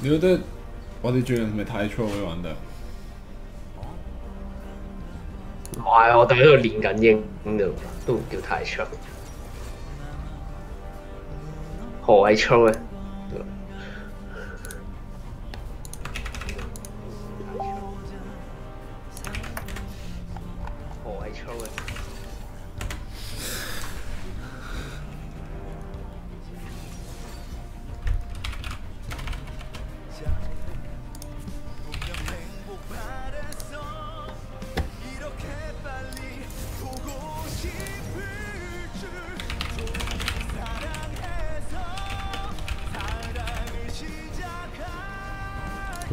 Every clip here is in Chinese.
你覺得我哋最近係咪太粗去玩得？唔係，我哋喺度練緊英度，都唔叫太粗。何謂粗咧？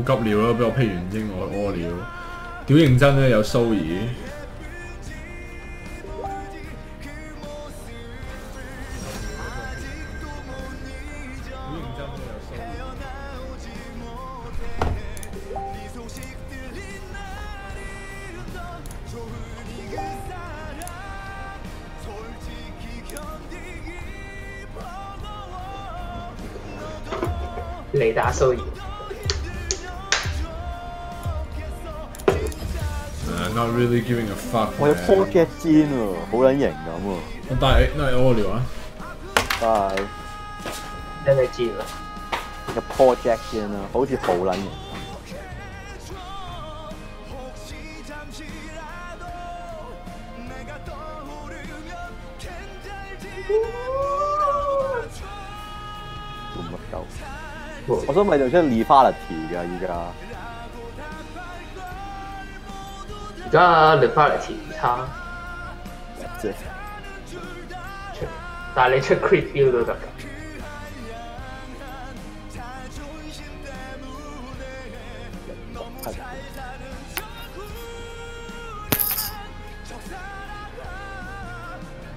急尿咯！俾我批完英我屙尿，屌認真咧有蘇兒。嚟打蘇兒。我有 project 战好卵型咁但系都系屙尿啊。拜真系知啦个 project 战啊好似好卵型。我想问就出嚟 leafality 噶依家。家里发来前查咋来却丢了的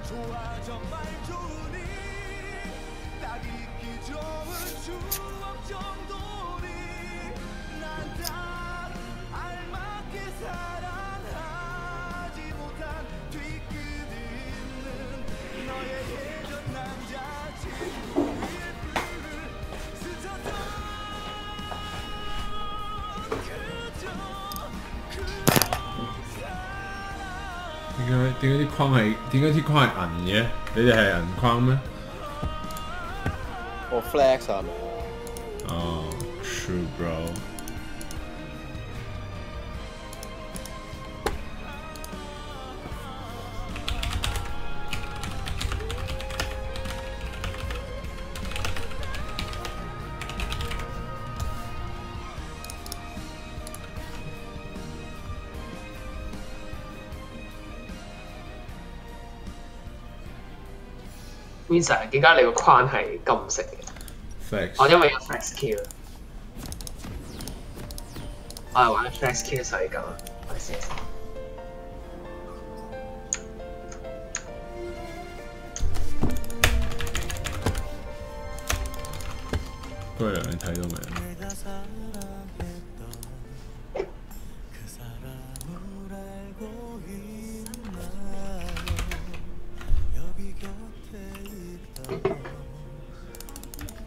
出啊唱出你大地给周难道爱點解點解啲框係點解啲框係銀嘅？你哋係銀框咩？我 flex 啊！哦、oh,，true bro。點解你個框係金色嘅。我因為有 flex kill。我係玩 flex kill 所以咁。我試下。嗰樣你睇到未？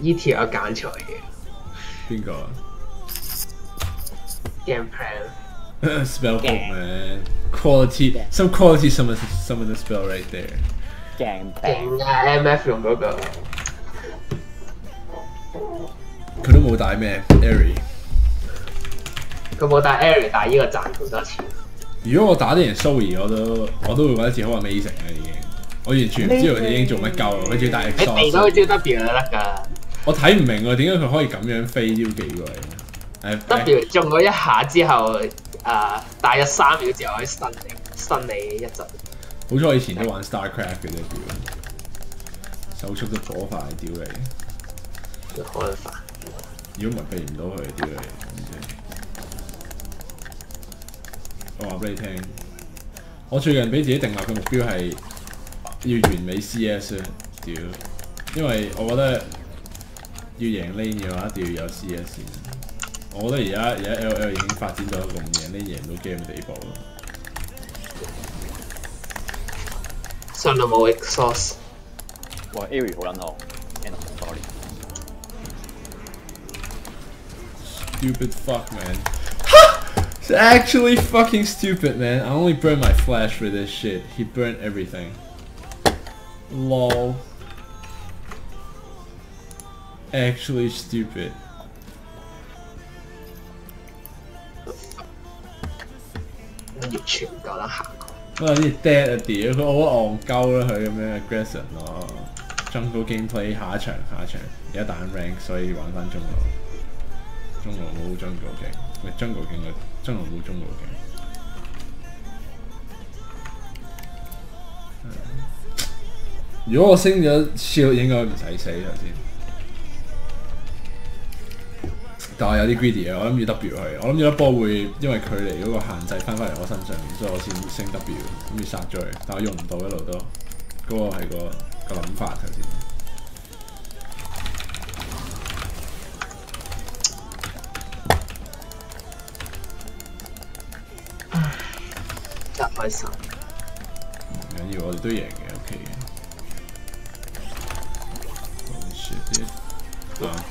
seriously. E.T. 有揀錯嘅。邊個啊 Game plan。spell book man. Quality some quality summon summon the spell right there. 鏡勁啊！M.F. 用嗰個。佢都冇帶咩 Airy。佢冇帶 Airy，但係呢個賺好多錢。如果我打啲人 Zoe，我都我都會覺得自己好 amazing 啊已經。我完全唔知道佢哋已經做乜鳩，佢仲要帶你避到佢招 W 就得㗎。我睇唔明喎，點解佢可以咁樣飛招幾過嚟？誒 W 中咗一下之後，誒大約三秒之後可以你，stun 你一陣。好彩我以前都玩 StarCraft 嘅啫，屌手速都火快，屌你！好撚煩。如果唔係避唔到佢，屌你！我話俾你聽，我最近俾自己定立嘅目標係要完美 CS 啊！屌，因為我覺得要赢 lane 嘅话，一定要有 CS 先。我觉得而家而家 LL 已经发展到一个唔赢 lane 赢到 game 嘅地步咯。上到冇 exhaust。哇，Ari 好撚恶，end of story。 Stupid fuck, man. It's actually fucking stupid, man. I only burned my flash for this shit. He burnt everything. Lol. Actually stupid. 完全唔夠膽行。哇！啲 dead 啊屌，佢好戇鳩啦佢咁樣 aggressive 咯。Jungle gameplay 下一場下一場，而家打緊 rank，所以玩翻中路。中路冇 jungle 勁，唔係 jungle 勁嘅，中路冇中路勁。如果我升咗 shield 應該唔使死頭先，但我有啲 greedy 啊！我諗住 W 佢，我諗住一波會因為距離嗰個限制翻返嚟我身上面，所以我先升 W，諗住殺咗佢，但我用唔到一路都，嗰、個係個個諗法頭先。真係開心。唔緊要，我哋都贏嘅，OK 嘅。Holy shit, dude. Uh,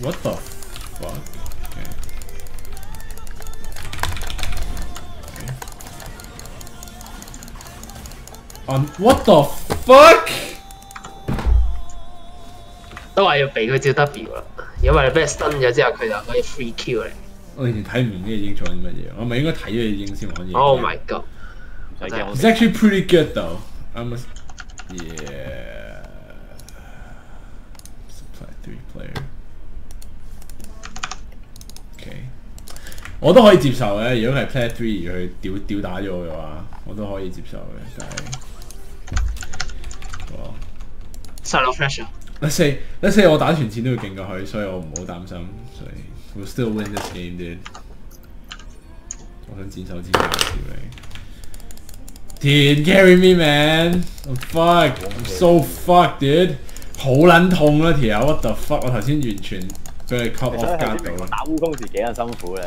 what the fuck? Okay. Okay. Um, what the fuck? 都話要俾佢招 W 啦，因為你俾佢 stun 咗之後，佢就可以 free kill 你。我完全睇唔明呢隻鷹做緊乜嘢，我咪應該睇咗隻鷹先玩嘢。Oh my god！唔使驚，我 It's actually pretty good though. I'm a yeah. Supply three player. Okay. 我都可以接受嘅，如果係 Plat Three 而佢吊吊打咗嘅話，我都可以接受嘅。但係，哇上到 flash 啊！！Let's say Let's say 我打團戰都會勁過佢，所以我唔好擔心。所以 we'll still win this game, dude。我想剪手指甲屌你！田 carry me man，I'm fuck I'm so fuck dude，好撚痛啦條友，what the fuck！我頭先完全俾你明我到，打烏公時幾咁辛苦咧？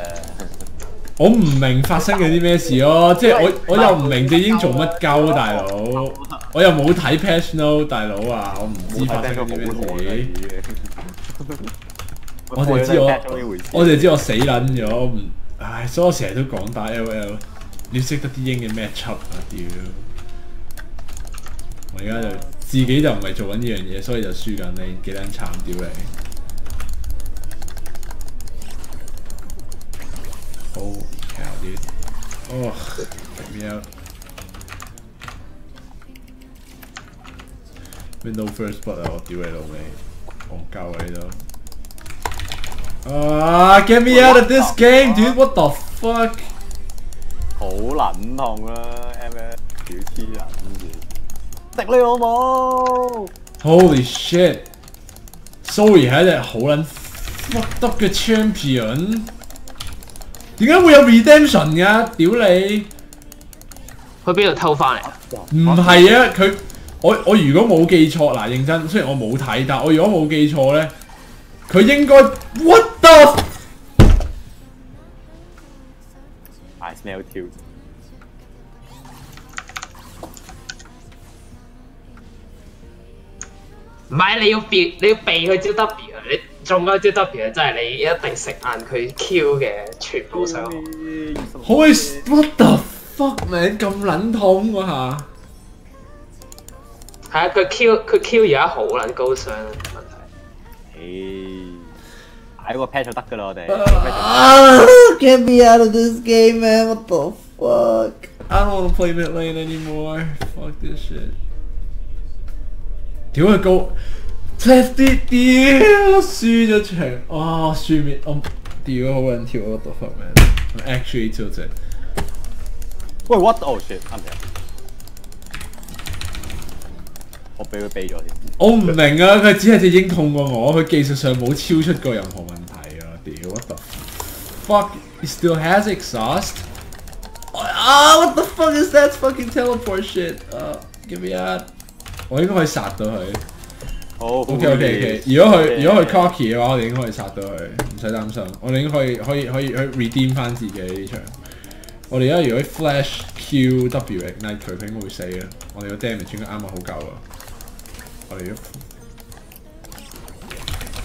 我唔明發生嘅啲咩事咯，即係我我又唔明隻鷹做乜鳩大佬，我又冇睇 patch note 大佬啊，我唔知發生緊啲咩事，我淨係知我我淨係知我死撚咗，我唔唉，所以我成日都講打 L.O.L，你要識得啲鷹嘅 match up 啊屌！我而家就自己就唔係做緊呢樣嘢，所以就輸緊你，幾撚慘屌你 ！Holy cow, dude! Oh, get me out. Window first blood 啊！我屌你老味，戆鸠啊呢度。啊！Get me out of this game, dude! What the fuck? 好撚痛啦，M S 屌黐人住，食你老母！ Holy shit! Sorry 系一只好撚 fucked up 嘅 champion。 點解會有 redemption 㗎？屌你！去邊度偷翻嚟啊？唔係啊，佢我我如果冇記錯嗱，認真，雖然我冇睇，但我如果冇記錯咧，佢應該 what the I smell t 唔係你要避，你要避佢招 W 啊！你中嗰招 W 真係你一定食硬佢 Q 嘅全部傷害。Holy what the fuck man 咁撚痛嗰下，係啊，佢 Q 佢 Q 而家好撚高傷啊問題。誒，喺個 patch 就得㗎啦，我哋。啊！Get me out of this game, man! What the fuck? I don't wanna play mid lane anymore. Fuck this shit. 屌佢高 left 啲屌輸咗場，啊輸面我屌好撚跳 what the fuck man? I'm actually tilted. 喂，what oh shit，啱唔啱？我俾佢避咗先。我唔明啊，佢只係隻鷹痛過我，佢技術上冇超出過任何問題啊！屌，what the fuck? He still has exhaust? Ah, what the fuck is that fucking teleport shit? Uh, give me out. 我應該可以殺到佢。好，OK OK OK。如果佢如果佢 Cocky 嘅话，我哋已经可以杀到佢，唔使担心。我哋已经可以可以可以去 redeem 翻自己场。我哋而家如果 Flash Q W ignite 佢，应该会死嘅。我哋个 damage 应该啱啱，好够啊！我哋要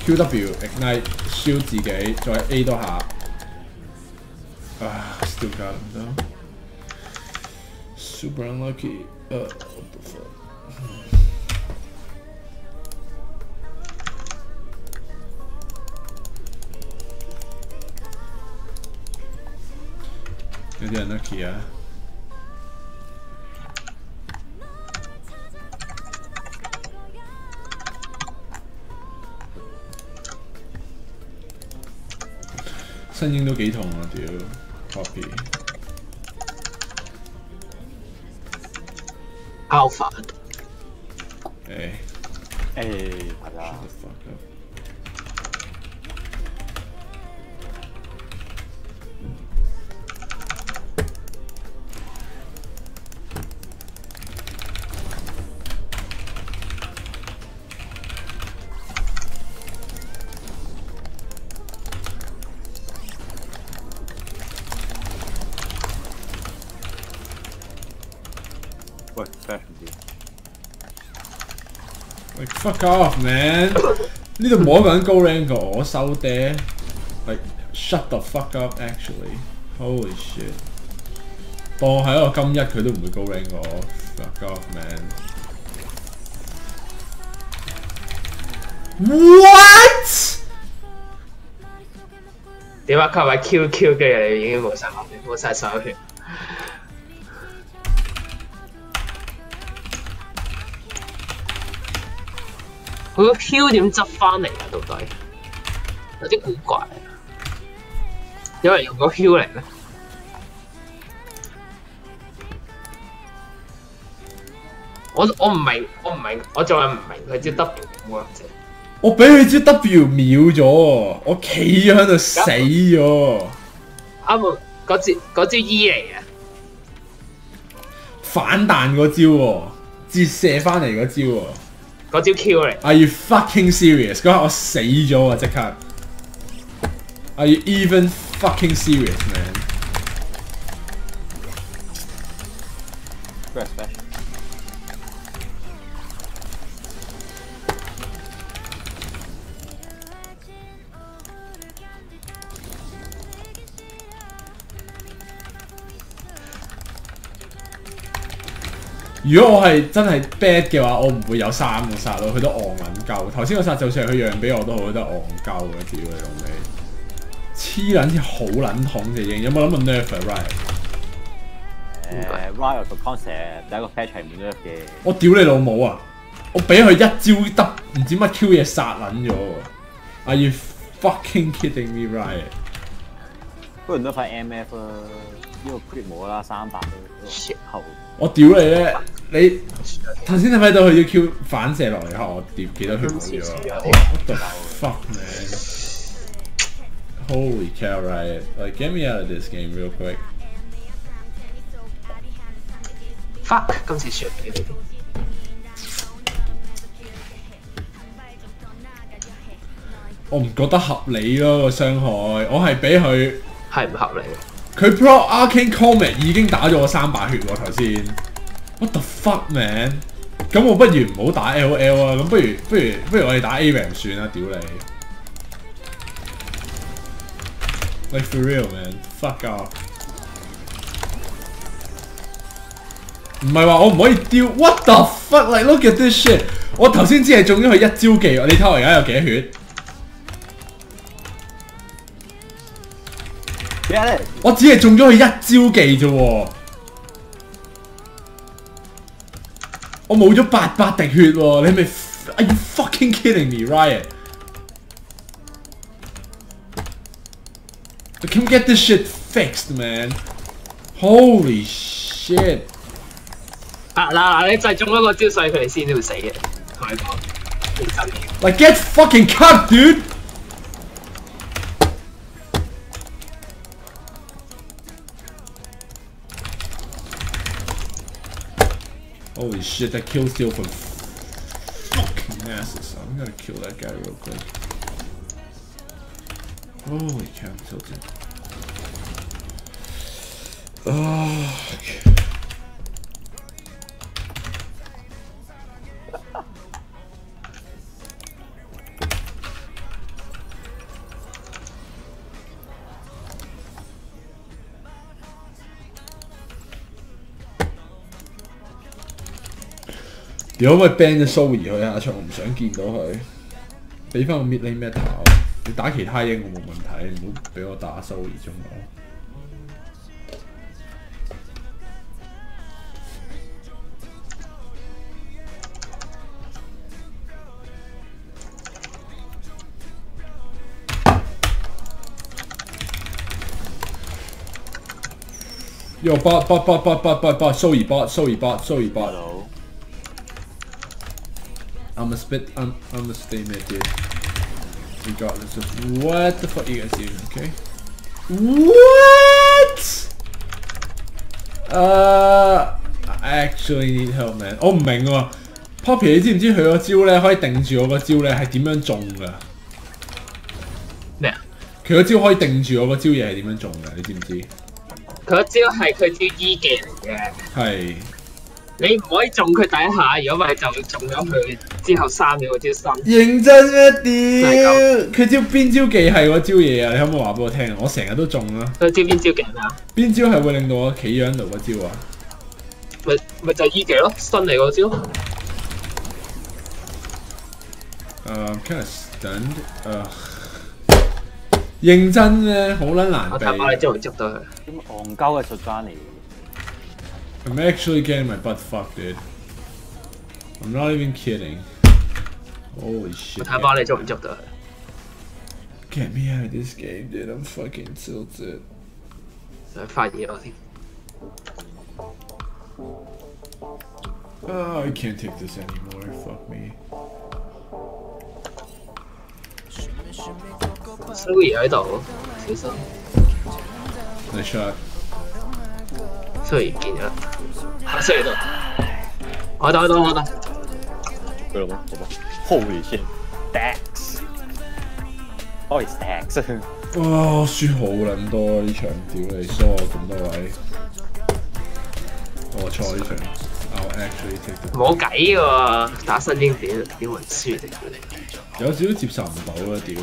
Q W ignite 烧自己，再 A 多下。啊，still got 唔得。Super unlucky。有啲人 lucky 啊！新英都幾痛啊！屌，copy。Alpha 誒誒係啊 fuck off, man！呢度冇一個人高 rank 過我收爹。Like shut the fuck up, actually. Holy shit！當我係一個金一，佢都唔會高 rank 過我。Fuck off, man！What？點解佢話 Q Q 跟住你已經冇晒血，冇晒所有血。佢個 Q 點執翻嚟啊？到底有啲古怪。有人用個 Q 嚟咩？我我唔明，我唔明，我仲係唔明佢招 W 點 work 啫。我俾佢支 W 秒咗，我企咗喺度死咗，啱啊！嗰招嗰招 E 嚟嘅。反彈嗰招喎，折射翻嚟嗰招喎。嗰招 Q 嚟， Are you fucking serious？嗰刻我死咗啊！即刻。Are you even fucking serious, man？ 如果我係真係 bad 嘅話，我唔會有三個殺咯，佢都戇撚鳩。頭先個殺就算係佢讓俾我都好，都係戇鳩嘅，屌你老味！黐撚線好撚痛隻英，有冇諗過 nerf right？誒 Riot 個 concept 第一個 patch 係唔 nerf 嘅。我屌你老母啊！我俾佢一招得唔知乜 Q 嘢殺撚咗喎！Are you fucking kidding me, right？不如 nerf 塊 MF 啦，呢個 crit 冇啦，三百都。我屌你咧！你頭先睇唔睇到佢要 Q 反射落嚟後，我屌幾多血冇咗啊？What the fuck man! Holy cow, Riot! Like get me out of this game real quick. fuck 今次輸俾你。我唔覺得合理咯個傷害，我係俾佢係唔合理？佢 Pro Arcane Comet 已經打咗我三百血喎頭先。What the fuck man？咁我不如唔好打 LL 啊，咁不如不如不如我哋打 ARAM 算啦，屌你！Like for real man，fuck off！唔係話我唔可以丟，what the fuck？Like look at this shit！我頭先只係中咗佢一招技，你睇我而家有幾多血？我只係中咗佢一招技啫喎，我冇咗八百滴血喎，你係咪？Are you fucking kidding me, Riot? Can we get this shit fixed, man? Holy shit! 啊嗱嗱，你就係中咗個招，所以佢哋先會死嘅。同你講，認真嘅。Like get fucking cut, dude! Shit that kill steal from fucking masses. I'm gonna kill that guy real quick. Holy cow, I'm tilted. Oh, okay. 你，可唔可以 ban 咗 Zoe 佢下場？我唔想見到佢。俾翻個 mid lane meta 我你打其他英我冇問題，唔好俾我打 Zoe 中我。Yo, bot, bot, bot, bot, bot, bot, bot, Zoe bot, Zoe bot, Zoe bot. I'm a spit. I'm I'm a stay mid, dude. Regardless of what the fuck you guys do, okay? What? Uh, I actually need help, man. 我唔明喎，Poppy，你知唔知佢個招咧可以定住我個招咧係點樣中噶？咩啊？佢個招可以定住我個招嘢係點樣中㗎？你知唔知？佢一招係佢招 E 技嚟嘅，係你唔可以中佢第一下，如果唔係就中咗佢之後三秒嗰招心。認真咩？係屌！佢招邊招技係嗰招嘢啊？你可唔可以話俾我聽啊？我成日都中啦。佢招邊招技咩啊？邊招係會令到我企咗喺度嗰招啊？咪咪就依技咯，新嚟嗰招。誒、uh, kind of stunned 誒、認真咧？好撚難避。我睇下你將會捉到佢。咁戇鳩嘅出翻嚟，I'm actually getting my butt fucked, dude. I'm not even kidding. Holy shit. Get me out of this game, dude. I'm fucking tilted. I'm fighting Oh, I can't take this anymore. Fuck me. So I do Nice shot. 小心。Nice shot. Zoe 唔見咗，嚇 Zoe 喺度。我度我度我度。佢老母老母，Holy shit，Dex，哦 Dex，哇！我輸好撚多呢場，屌你疏我咁多位。我錯呢場。I'll actually take the 冇計喎，打新英點點會輸啫？有少少接受唔到啊，屌！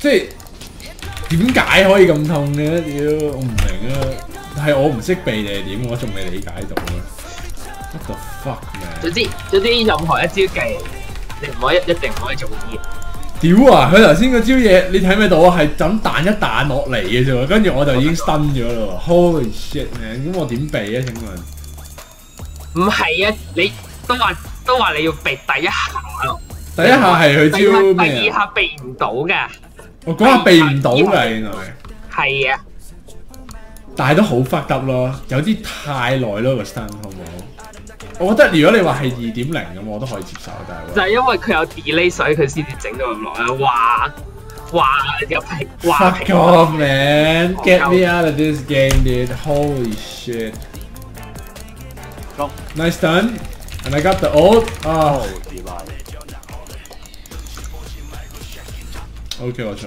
即係點解可以咁痛嘅？屌，我唔明啊！係我唔識避定係點？我仲未理解到啊！What the fuck 總 man？之總之任何一招技，你唔可以一定唔可以做嘢。屌啊！佢頭先嗰招嘢，你睇唔睇到啊？係就咁彈一彈落嚟嘅啫喎，跟住我就已經 stun 咗啦喎！Holy shit！咁我點避啊？請問？唔係啊，你都話都話你要避第一下咯，第一下係佢招第咩啊？二下避唔到嘅，我嗰下避唔到㗎，原來。係啊，但係都好 fucked up 咯，有啲太耐咯個 stun 好唔好？我覺得如果你話係二點零咁，我都可以接受，但係就係因為佢有 delay，所以佢先至整到咁耐啊！哇哇有平哇 fuck off man, get me out of this game, dude. Holy shit. Go. Nice done. And I got the ult. 啊、哦點啊？OK 我錯。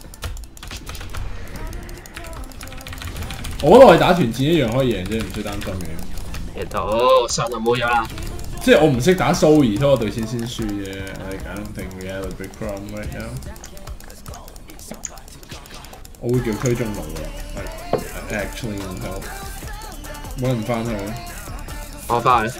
我覺得我哋打團戰一樣可以贏啫，唔需擔心嘅。其到我就冇咗啦。即係我唔識打蘇怡，所以我對先先輸啫。係揀定嘅，The Big Crown right now。我會叫推中路啦。Actually，冇人翻去。我翻去。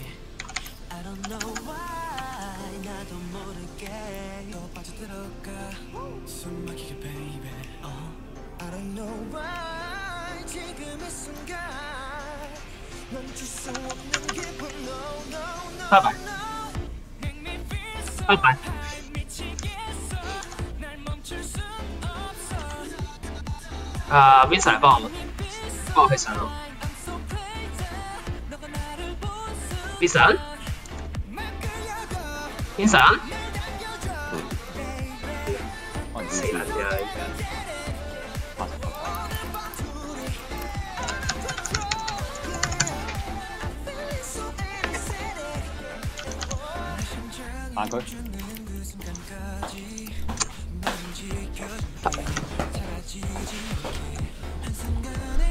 拜拜。拜拜。啊，Vincent 嚟帮我，帮我 去上路。Vincent，Vincent，死撚咗啦！彈佢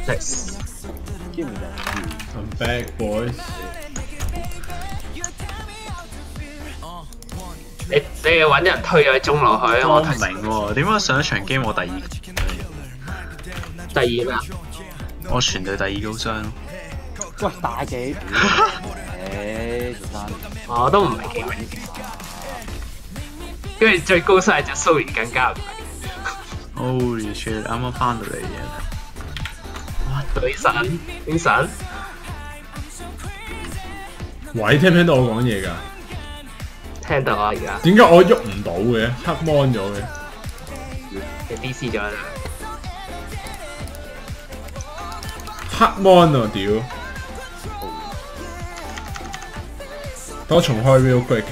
，Nice，兼唔得。I'm back, boys. 你你要揾人推咗中落去，我我唔明喎，點解上一場 game 我第二，第二咩啊？我全隊第二高傷？喂，打幾？誒，做生我都唔係幾明。跟住最高晒隻蘇兒更加唔明。Holy shit！啱啱翻到嚟嘅，哇女神，Vincent，喂，聽唔聽到我講嘢㗎？聽到啊而家點解我喐唔到嘅？黑 mon 咗嘅。你 DC 咗啦。黑 mon 啊屌！等我重開 real quick。